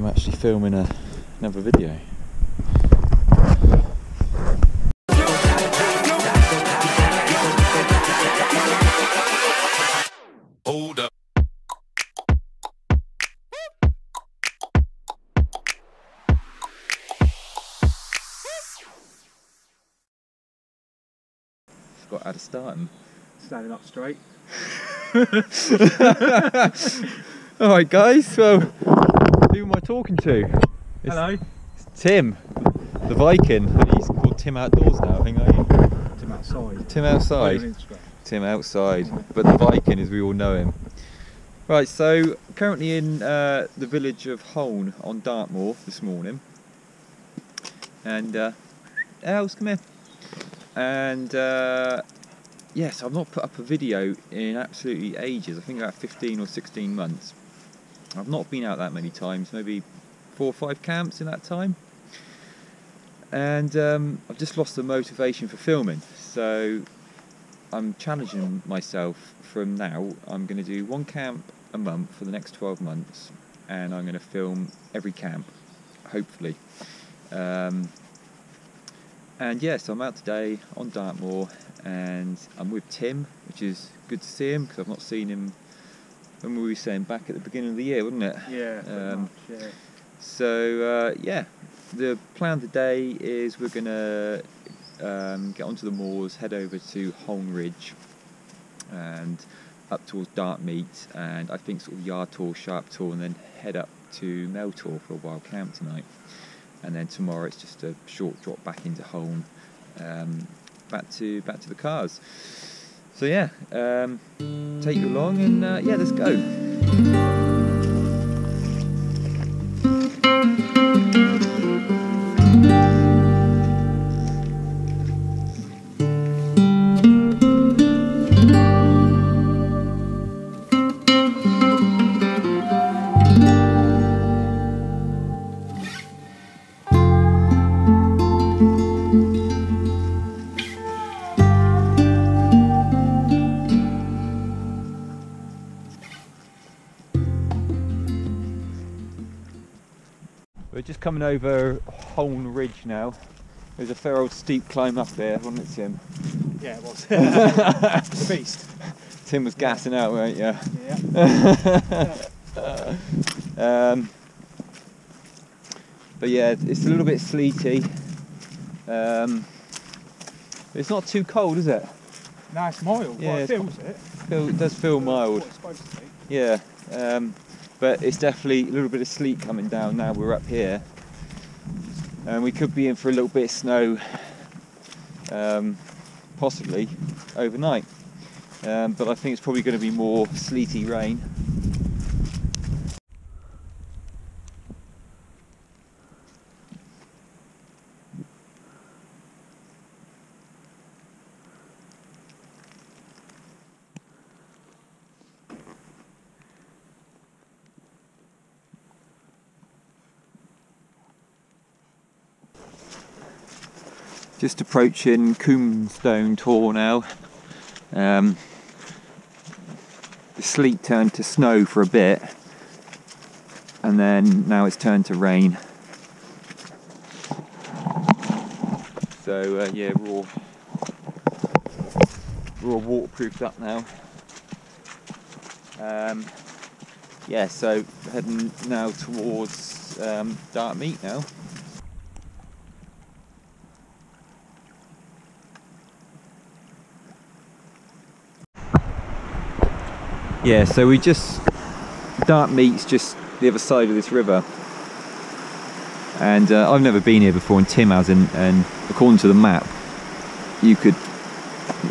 I'm actually filming a, another video. Hold up. Forgot how to start 'em. Standing up straight. Alright guys, well, who am I talking to? It's Hello. It's Tim, the Viking. He's called Tim Outdoors now, I think, are you? Tim outside. Tim outside. Tim outside, but the Viking as we all know him. Right, so currently in uh, the village of Holne on Dartmoor this morning. And, uh, Els, come here. And, uh, yes, I've not put up a video in absolutely ages, I think about 15 or 16 months. I've not been out that many times, maybe four or five camps in that time. And um, I've just lost the motivation for filming, so I'm challenging myself from now. I'm going to do one camp a month for the next 12 months, and I'm going to film every camp, hopefully. Um, and yes, I'm out today on Dartmoor, and I'm with Tim, which is good to see him because I've not seen him when we were saying back at the beginning of the year, wasn't it? Yeah. Um, much, yeah. So uh, yeah, the plan today is we're gonna um, get onto the moors, head over to Holne Ridge, and up towards Dartmeet, and I think sort of Yard Tor, Sharp Tor, and then head up to Mel Tor for a wild camp tonight. And then tomorrow it's just a short drop back into Holme, um, back to back to the cars. So yeah, um, take you along, and uh, yeah, let's go. Coming over Holne Ridge now. There's a fair old steep climb up there, wasn't it, Tim? Yeah, it was. the beast. Tim was gassing out, weren't you? Yeah. um, but yeah, it's a little bit sleety. Um, it's not too cold, is it? No, it's mild. Yeah, well, it feels it. Feel, it does feel mild. it's supposed to be. Yeah, um, but it's definitely a little bit of sleet coming down now we're up here. And we could be in for a little bit of snow, um, possibly overnight. Um, but I think it's probably going to be more sleety rain. Just approaching Combestone Tor now. Um, the sleet turned to snow for a bit, and then now it's turned to rain. So uh, yeah, we're all we're all waterproofed up now. Um, yeah, so heading now towards um, Dartmeet now. Yeah, so we just Dartmeet's just the other side of this river, and uh, I've never been here before, and Tim has, and, and according to the map, you could,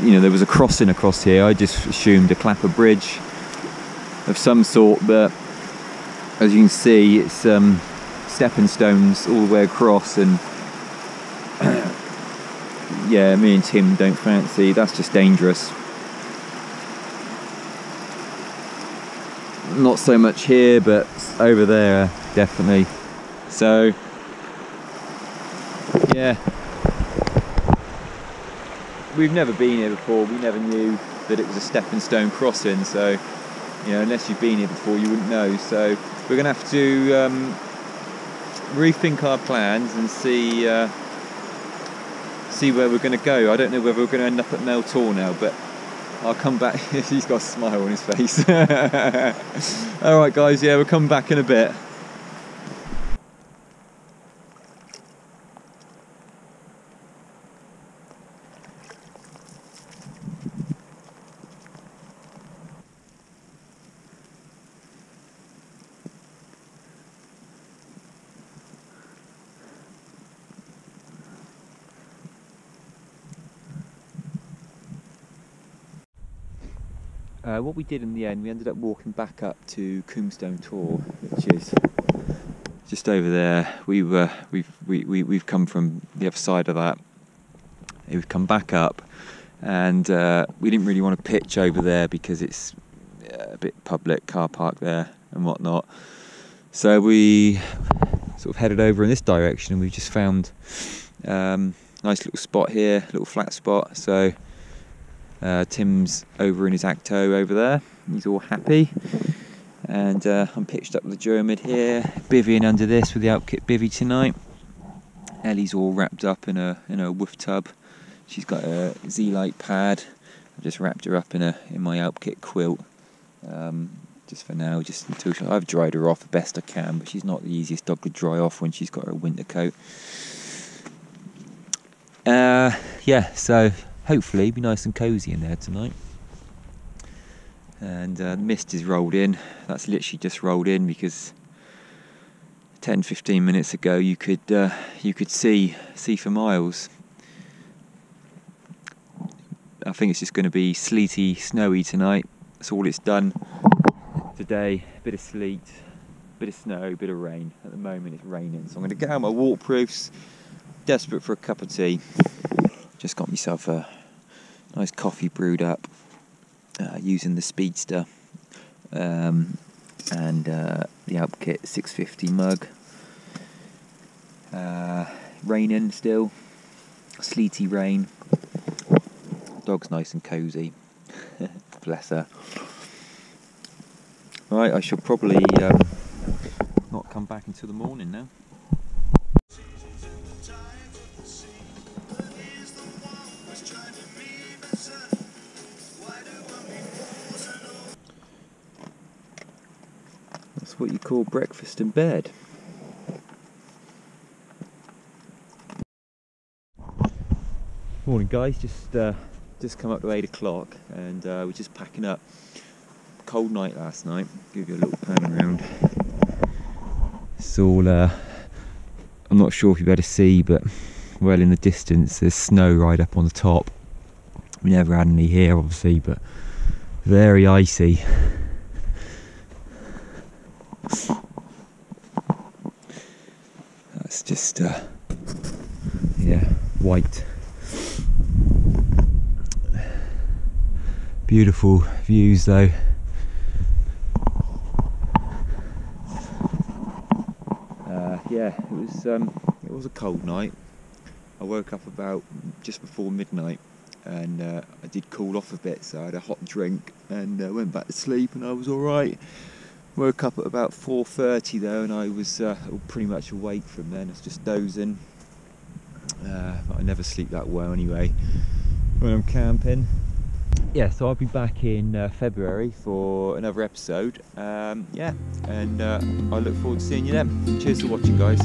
you know, there was a crossing across here. I just assumed a clapper bridge of some sort, but as you can see, it's um, stepping stones all the way across, and yeah, me and Tim don't fancy. That's just dangerous. Not so much here, but over there definitely. So, yeah, we've never been here before. We never knew that it was a stepping stone crossing. So, you know, unless you've been here before, you wouldn't know. So, we're gonna have to um, rethink our plans and see uh, see where we're going to go. I don't know whether we're going to end up at Mel Tor now, but I'll come back. He's got a smile on his face. All right, guys. Yeah, we'll come back in a bit. Uh, what we did in the end, we ended up walking back up to Combestone Tor, which is just over there. We were we've we, we we've come from the other side of that. We've come back up, and uh, we didn't really want to pitch over there because it's uh, a bit public car park there and whatnot. So we sort of headed over in this direction, and we just found um, nice little spot here, a little flat spot. So uh, Tim's over in his Akto over there. He's all happy. And uh, I'm pitched up with the German here, bivvying under this with the Alpkit bivvy tonight. Ellie's all wrapped up in a in a woof tub. She's got a Z-Lite pad. I've just wrapped her up in a in my Alpkit quilt. Um, just for now, just until she, I've dried her off the best I can, but she's not the easiest dog to dry off when she's got her winter coat. Uh, yeah, so hopefully be nice and cosy in there tonight. And uh, the mist is rolled in. That's literally just rolled in because 10, 15 minutes ago you could uh, you could see see for miles. I think it's just going to be sleety, snowy tonight. That's all it's done today. A bit of sleet, bit of snow, bit of rain. At the moment it's raining, so I'm going to get out my waterproofs. Desperate for a cup of tea. Just got myself a nice coffee brewed up uh, using the Speedster um, and uh, the Alpkit 650 mug. Uh, raining still, sleety rain. Dog's nice and cosy. Bless her. Right, I shall probably um, not come back until the morning now. That's what you call breakfast in bed. Morning, guys. Just uh, just come up to eight o'clock, and uh, we're just packing up. Cold night last night. Give you a little pan around. It's all. Uh, I'm not sure if you've had see, but well in the distance, there's snow right up on the top. We never had any here, obviously, but very icy. That's just, uh, yeah, white. Beautiful views though. Uh, yeah, it was um, it was a cold night. I woke up about just before midnight, and uh, I did cool off a bit, so I had a hot drink and uh, went back to sleep, and I was all right. Woke up at about 4:30 though, and I was uh, pretty much awake from then. I was just dozing. Uh, I never sleep that well anyway when I'm camping. Yeah, so I'll be back in uh, February for another episode. Um, yeah, and uh, I look forward to seeing you then. Cheers for watching, guys.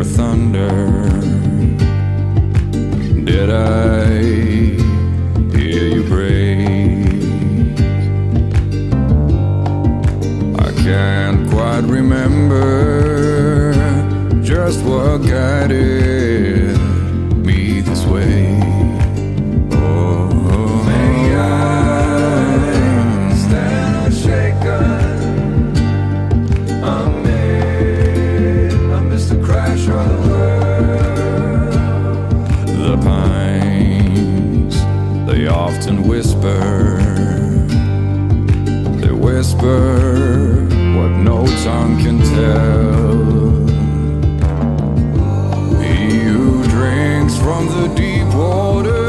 A thunder? Did I hear you breathe? I can't quite remember just what whisper what no tongue can tell. He who drinks from the deep water.